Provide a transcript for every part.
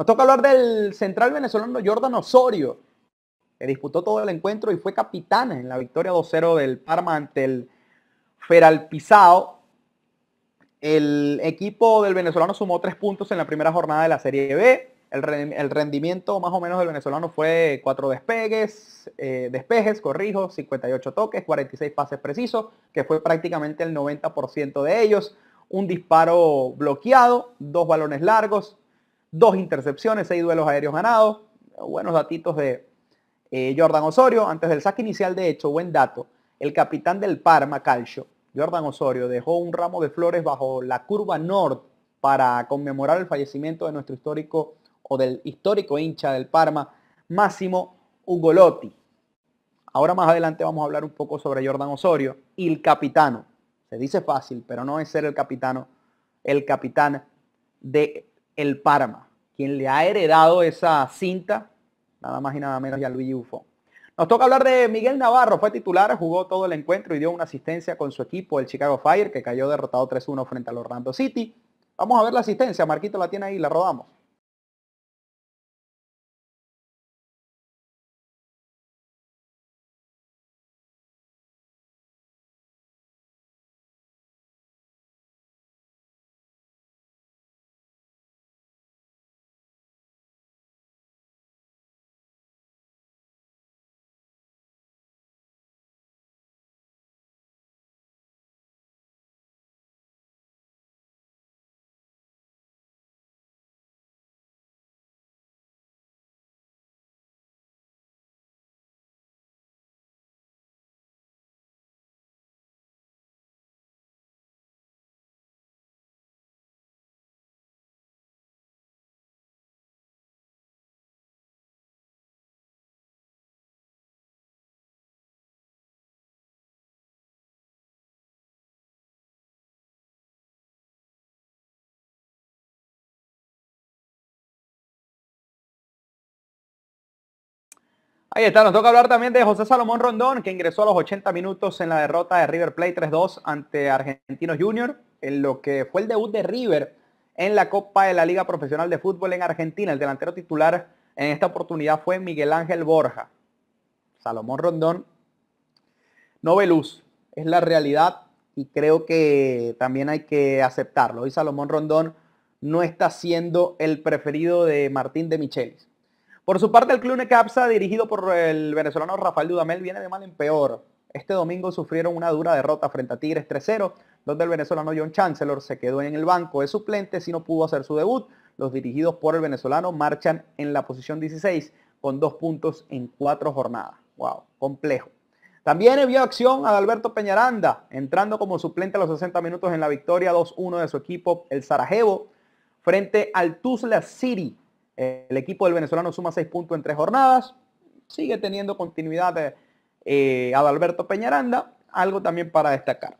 Nos toca hablar del central venezolano Jordan Osorio, que disputó todo el encuentro y fue capitán en la victoria 2-0 del Parma ante el Feralpizao. El equipo del venezolano sumó tres puntos en la primera jornada de la Serie B. El, rendimiento más o menos del venezolano fue cuatro despegues, eh, despejes, corrijo, 58 toques, 46 pases precisos, que fue prácticamente el 90% de ellos. Un disparo bloqueado, dos balones largos, dos intercepciones, seis duelos aéreos ganados. Buenos datitos de eh, Jordan Osorio. Antes del saque inicial, de hecho, buen dato. El capitán del Parma, Calcio, Jordan Osorio, dejó un ramo de flores bajo la curva norte para conmemorar el fallecimiento de nuestro histórico o del histórico hincha del Parma, Máximo Ugolotti. Ahora más adelante vamos a hablar un poco sobre Jordan Osorio y el capitano. Se dice fácil, pero no es ser el capitano, el capitán de el Parma, quien le ha heredado esa cinta, nada más y nada menos, a Luigi Buffon. Nos toca hablar de Miguel Navarro, fue titular, jugó todo el encuentro y dio una asistencia con su equipo, el Chicago Fire, que cayó derrotado 3-1 frente al Orlando City. Vamos a ver la asistencia, Marquito la tiene ahí, la rodamos. Ahí está, nos toca hablar también de José Salomón Rondón, que ingresó a los 80 minutos en la derrota de River Plate 3-2 ante Argentinos Junior, en lo que fue el debut de River en la Copa de la Liga Profesional de Fútbol en Argentina. El delantero titular en esta oportunidad fue Miguel Ángel Borja. Salomón Rondón no ve luz, es la realidad y creo que también hay que aceptarlo. Hoy Salomón Rondón no está siendo el preferido de Martín de Michelis. Por su parte, el Club Necaxa, dirigido por el venezolano Rafael Dudamel, viene de mal en peor. Este domingo sufrieron una dura derrota frente a Tigres 3-0, donde el venezolano John Chancellor se quedó en el banco de suplentes y no pudo hacer su debut. Los dirigidos por el venezolano marchan en la posición 16 con dos puntos en cuatro jornadas. Wow, complejo. También vio acción a Alberto Peñaranda, entrando como suplente a los 60 minutos en la victoria 2-1 de su equipo, el Sarajevo, frente al Tuzla City el equipo del venezolano suma seis puntos en tres jornadas. Sigue teniendo continuidad de eh, Adalberto Peñaranda, algo también para destacar.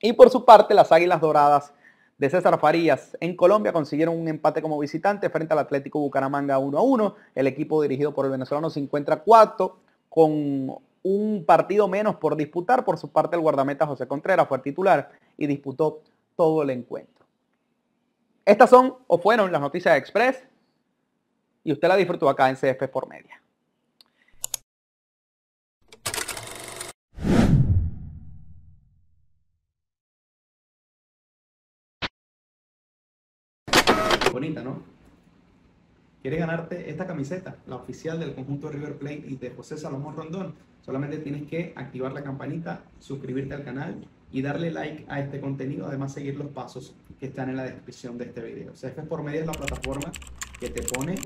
Y por su parte, las Águilas Doradas de César Farías en Colombia consiguieron un empate como visitante frente al Atlético Bucaramanga 1 a 1. El equipo dirigido por el venezolano se encuentra cuarto con un partido menos por disputar. Por su parte, el guardameta José Contreras fue titular y disputó todo el encuentro. Estas son o fueron las noticias de Express y usted la disfrutó acá en CF por Media. Bonita, ¿no? ¿Quieres ganarte esta camiseta, la oficial del conjunto River Plate y de José Salomón Rondón? Solamente tienes que activar la campanita, suscribirte al canal y darle like a este contenido, además seguir los pasos que están en la descripción de este video. CF por Media es la plataforma que te pone